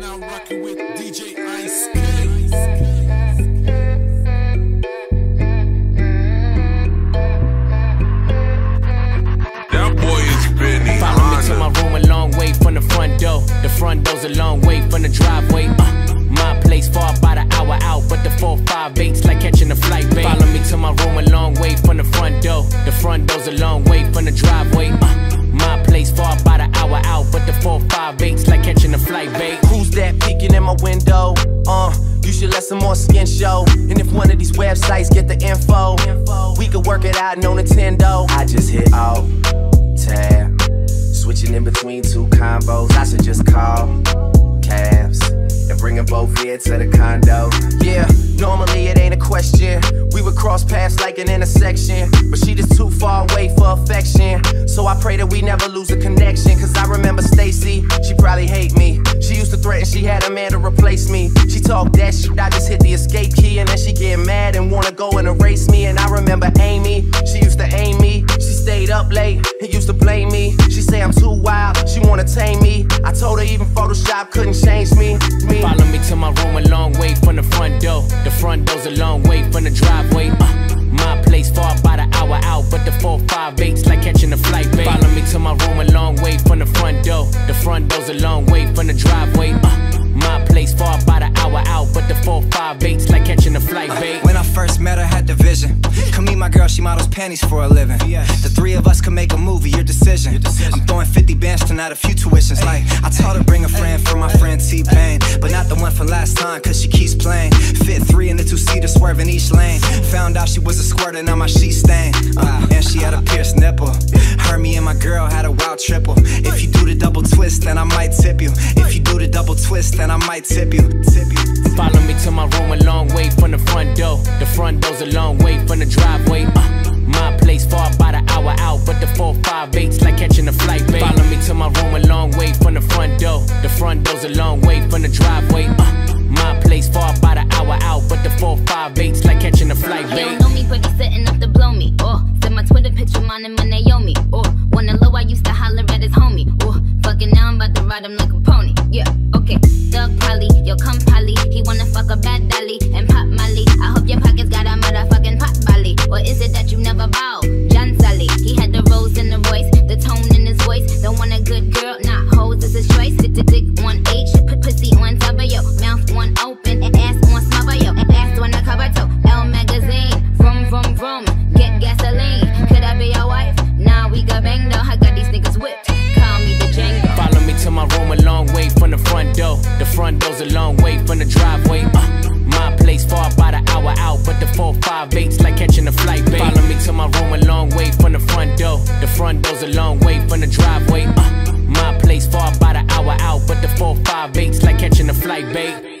rocking with DJ Ice That boy is Benny Follow me to my room a long way from the front door. The front door's a long way from the driveway. Uh, my place far by the hour out, but the 458's like catching a flight, babe. Follow me to my room a long way from the peeking in my window? Uh, you should let some more skin show. And if one of these websites get the info, we could work it out, no Nintendo. I just hit alt, tab, switching in between two combos. I should just call cabs and bring them both here to the condo. Yeah, normally it ain't a question. We would cross paths like an intersection, but she just too far away for affection. So I pray that we never lose a connection. Cause I remember Stacy, she probably hate me. Me. She talked that shit, I just hit the escape key, and then she get mad and wanna go and erase me. And I remember Amy, she used to aim me. She stayed up late and used to blame me. She say I'm too wild, she wanna tame me. I told her even Photoshop couldn't change me. me. Follow me to my room a long way from the front door. The front door's a long way from the driveway. Uh, my place far by the hour out, but the 458's like catching a flight, babe. Follow me to my room a long way from the front door. The front door's a long way from the driveway. Uh, hour out, but the 458's like catching a flight, babe. When I first met her, had the vision. Come meet my girl, she models panties for a living. The three of us could make a movie, your decision. I'm throwing 50 bands tonight, a few tuitions. Like, I told her bring a friend for my friend T Pain. But not the one from last time, cause she keeps playing. Fit three in the two seater, swerving each lane. Found out she was a squirtin' on my sheet stain. Uh, and she had a pierced nipple. Her, me, and my girl had a wild triple. If you do the double twist, then I might tip you. Twist, I might tip you. Tip you. Follow me to my room a long way from the front door. The front door's a long way from the driveway. Uh, my place far by the hour out, but the 458's like catching a flight, babe. Follow me to my room a long way from the front door. The front door's a long way from the driveway. Yo, come Polly. He wanna fuck a bad dolly and pop Molly. I hope your pockets got a motherfucking pot belly. Or is it that you never bow? John Sally, he had the rose in the voice, the tone in his voice. Don't want a good girl, not hoes is his choice. Dick to dick like catching a flight, babe. Follow me to my room a long way from the front door. The front door's a long way from the driveway. Uh, my place far by the hour out, but the 458's like catching a flight, babe.